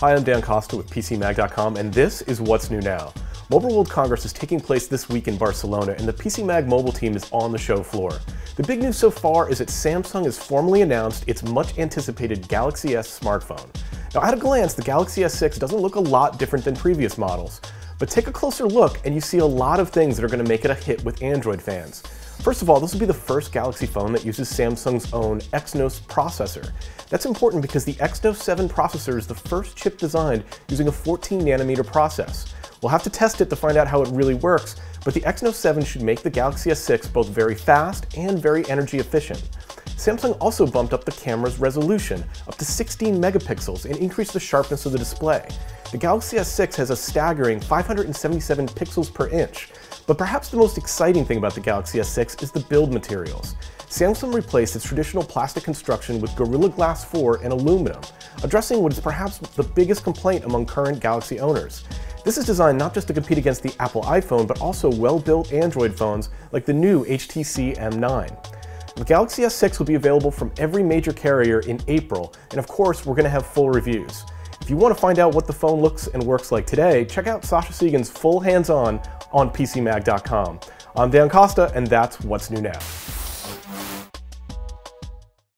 Hi, I'm Dan Costa with PCMag.com, and this is What's New Now. Mobile World Congress is taking place this week in Barcelona, and the PCMag mobile team is on the show floor. The big news so far is that Samsung has formally announced its much anticipated Galaxy S smartphone. Now, at a glance, the Galaxy S6 doesn't look a lot different than previous models, but take a closer look and you see a lot of things that are going to make it a hit with Android fans. First of all, this will be the first Galaxy phone that uses Samsung's own Exynos processor. That's important because the Exynos 7 processor is the first chip designed using a 14 nanometer process. We'll have to test it to find out how it really works, but the Exynos 7 should make the Galaxy S6 both very fast and very energy efficient. Samsung also bumped up the camera's resolution up to 16 megapixels and increased the sharpness of the display. The Galaxy S6 has a staggering 577 pixels per inch, but perhaps the most exciting thing about the Galaxy S6 is the build materials. Samsung replaced its traditional plastic construction with Gorilla Glass 4 and aluminum, addressing what is perhaps the biggest complaint among current Galaxy owners. This is designed not just to compete against the Apple iPhone, but also well-built Android phones like the new HTC M9. The Galaxy S6 will be available from every major carrier in April, and of course, we're going to have full reviews. If you want to find out what the phone looks and works like today, check out Sasha Segan's full hands-on on PCMag.com. I'm Dan Costa, and that's What's New Now.